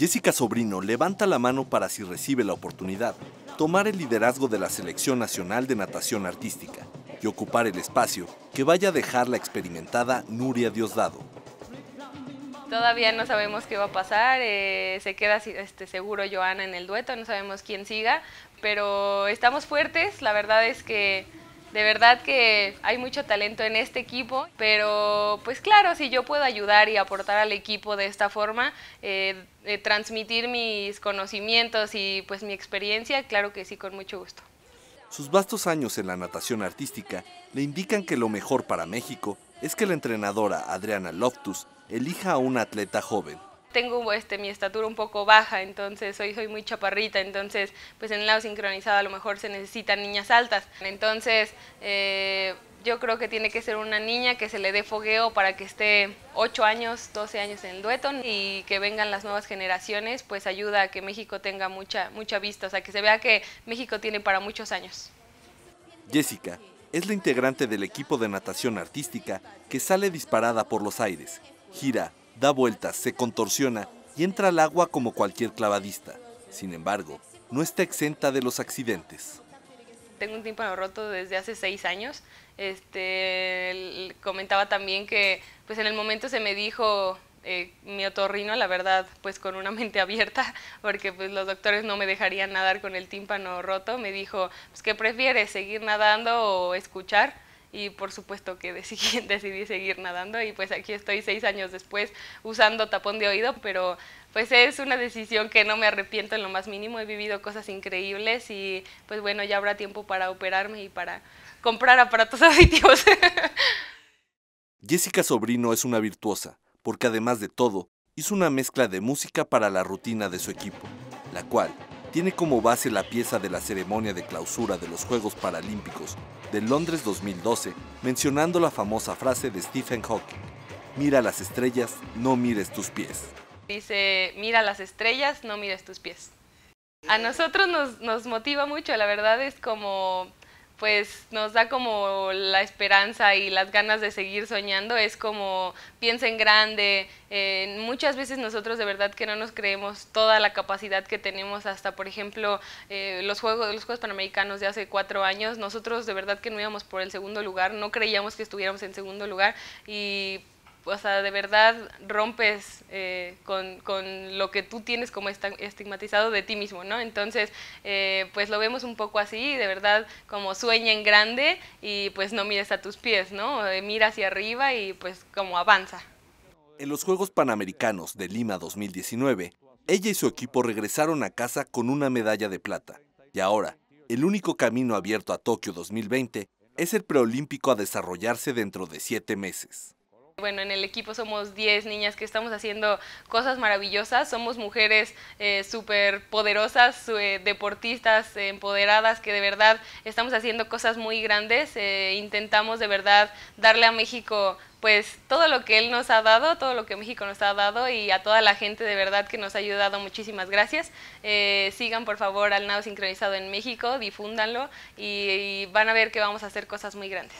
Jessica Sobrino levanta la mano para si recibe la oportunidad, tomar el liderazgo de la Selección Nacional de Natación Artística y ocupar el espacio que vaya a dejar la experimentada Nuria Diosdado. Todavía no sabemos qué va a pasar, eh, se queda este, seguro Joana en el dueto, no sabemos quién siga, pero estamos fuertes, la verdad es que de verdad que hay mucho talento en este equipo, pero pues claro, si yo puedo ayudar y aportar al equipo de esta forma, eh, transmitir mis conocimientos y pues mi experiencia, claro que sí, con mucho gusto. Sus vastos años en la natación artística le indican que lo mejor para México es que la entrenadora Adriana Loftus elija a una atleta joven. Tengo este, mi estatura un poco baja, entonces soy, muy chaparrita, entonces pues en el lado sincronizado a lo mejor se necesitan niñas altas. Entonces eh, yo creo que tiene que ser una niña que se le dé fogueo para que esté 8 años, 12 años en el dueto y que vengan las nuevas generaciones, pues ayuda a que México tenga mucha, mucha vista, o sea, que se vea que México tiene para muchos años. Jessica es la integrante del equipo de natación artística que sale disparada por los aires, gira, da vueltas, se contorsiona y entra al agua como cualquier clavadista. Sin embargo, no está exenta de los accidentes. Tengo un tímpano roto desde hace seis años. Este, comentaba también que pues en el momento se me dijo eh, mi otorrino, la verdad, pues con una mente abierta, porque pues los doctores no me dejarían nadar con el tímpano roto. Me dijo, pues, ¿qué prefieres, seguir nadando o escuchar? Y por supuesto que decidí, decidí, seguir nadando y pues aquí estoy seis años después usando tapón de oído, pero pues es una decisión que no me arrepiento en lo más mínimo, he vivido cosas increíbles y pues bueno, ya habrá tiempo para operarme y para comprar aparatos auditivos. Jessica Sobrino es una virtuosa, porque además de todo, hizo una mezcla de música para la rutina de su equipo, la cual tiene como base la pieza de la ceremonia de clausura de los Juegos Paralímpicos de Londres 2012, mencionando la famosa frase de Stephen Hawking, mira las estrellas, no mires tus pies. Dice, mira las estrellas, no mires tus pies. A nosotros nos, nos motiva mucho, la verdad es como pues nos da como la esperanza y las ganas de seguir soñando, es como piensa en grande, eh, muchas veces nosotros de verdad que no nos creemos toda la capacidad que tenemos hasta, por ejemplo, eh, los, juegos, los Juegos Panamericanos de hace cuatro años, nosotros de verdad que no íbamos por el segundo lugar, no creíamos que estuviéramos en segundo lugar y o sea, de verdad rompes eh, con, lo que tú tienes como estigmatizado de ti mismo, ¿no? Entonces, eh, pues lo vemos un poco así, de verdad, como sueña en grande y pues no mires a tus pies, ¿no? Eh, mira hacia arriba y pues como avanza. En los Juegos Panamericanos de Lima 2019, ella y su equipo regresaron a casa con una medalla de plata. Y ahora, el único camino abierto a Tokio 2020 es el preolímpico a desarrollarse dentro de siete meses. Bueno, en el equipo somos 10 niñas que estamos haciendo cosas maravillosas, somos mujeres eh, súper poderosas, eh, deportistas, empoderadas, que de verdad estamos haciendo cosas muy grandes, eh, intentamos de verdad darle a México pues todo lo que él nos ha dado, todo lo que México nos ha dado y a toda la gente de verdad que nos ha ayudado, muchísimas gracias. sigan por favor al Nado Sincronizado en México, difúndanlo y van a ver que vamos a hacer cosas muy grandes.